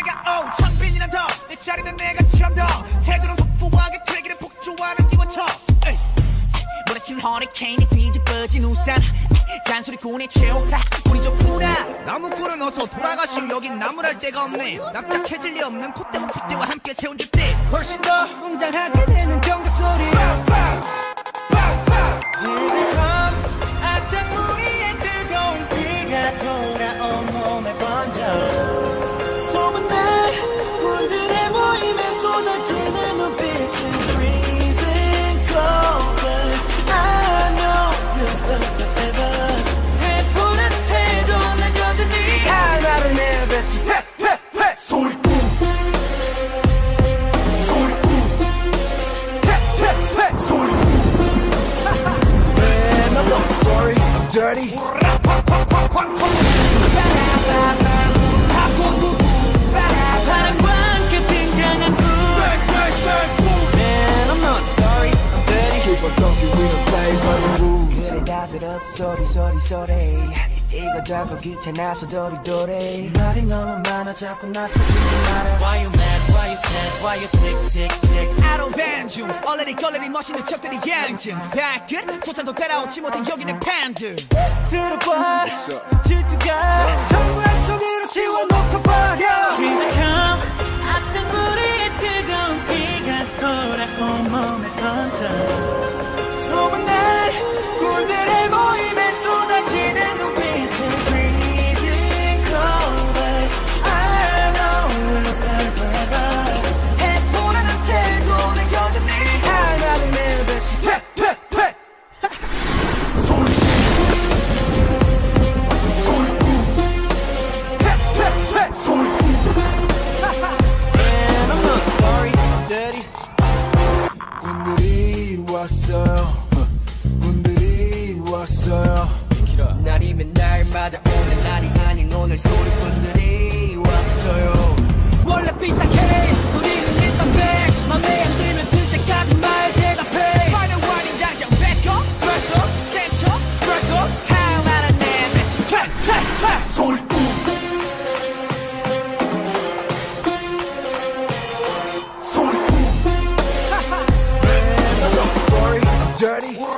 내가 오 창빈이나 더내 자리는 내가 참더. 태도는 폭포하게 되기를 폭주하는 기관차. 몰아친 허리케인이 뒤집어진 우산. 잔소리꾼의 최후라. 우리 좋구나 나무꾼은 어서 돌아가시오. 여긴 나무랄 데가 없네. 납작해질 리 없는 콧대와 콧대와 함께 세운 집대 훨씬 더 웅장하게 되는 소 dirty 헛소리 소리소리. 이거저거 귀찮아서 도리도리 말이 너무 많아 자꾸 나서지지 마라 Why you mad? Why you sad? Why you tick tick tick? I don't ban you. 얼레리 걸레리 멋있는 척들이 양증 발끝 초창도 따라오지 못한 여기 내 팬들 들어봐. 질투가 전부 한쪽으로 지워놓고 버려. Here 앞뜬 물이 뜨거운 비가 돌아온 몸에 번져. 외로웠어요 날이면 날마다 오는 날이 아닌 오늘 소리꾼들이 왔어요. 원래 삐딱해. 소리는 일단 백 맘에 안 들면 들 때까지 말 대답해. Final warning 당장 back up Break up Set up Break up How 말안 해? 퇴퇴퇴 소리꾼. Dirty.